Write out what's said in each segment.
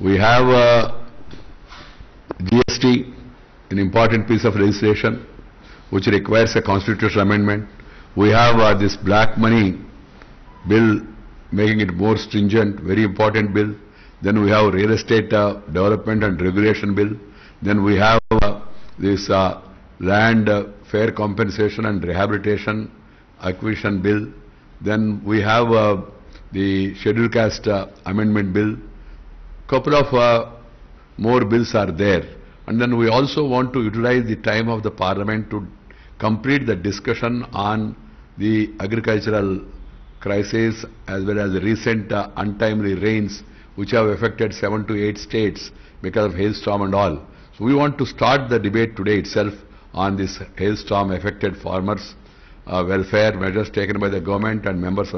We have uh, GST, an important piece of legislation which requires a constitutional amendment. We have uh, this black money bill making it more stringent, very important bill. Then we have real estate uh, development and regulation bill. Then we have uh, this uh, land uh, fair compensation and rehabilitation acquisition bill. Then we have the scheduled caste amendment bill. Couple of uh, more bills are there. And then we also want to utilize the time of the parliament to complete the discussion on the agricultural crisis as well as the recent uh, untimely rains which have affected seven to eight states because of hailstorm and all. So we want to start the debate today itself on this hailstorm affected farmers uh, welfare measures taken by the government and members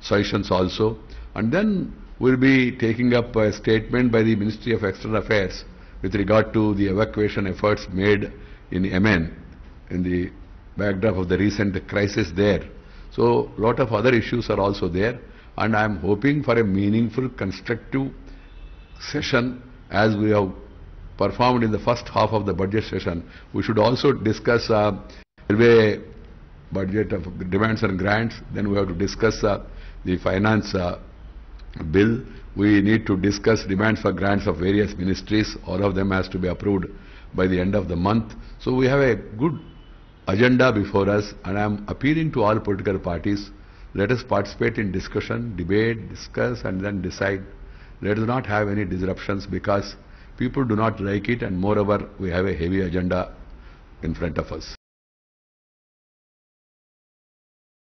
suggestions also. And then we'll be taking up a statement by the Ministry of External Affairs with regard to the evacuation efforts made in Yemen in the backdrop of the recent crisis there. So, lot of other issues are also there and I am hoping for a meaningful, constructive session as we have performed in the first half of the budget session. We should also discuss uh, budget of demands and grants, then we have to discuss uh, the finance uh, bill. We need to discuss demands for grants of various ministries. All of them has to be approved by the end of the month. So we have a good agenda before us and I am appealing to all political parties. Let us participate in discussion, debate, discuss and then decide. Let us not have any disruptions because people do not like it and moreover we have a heavy agenda in front of us.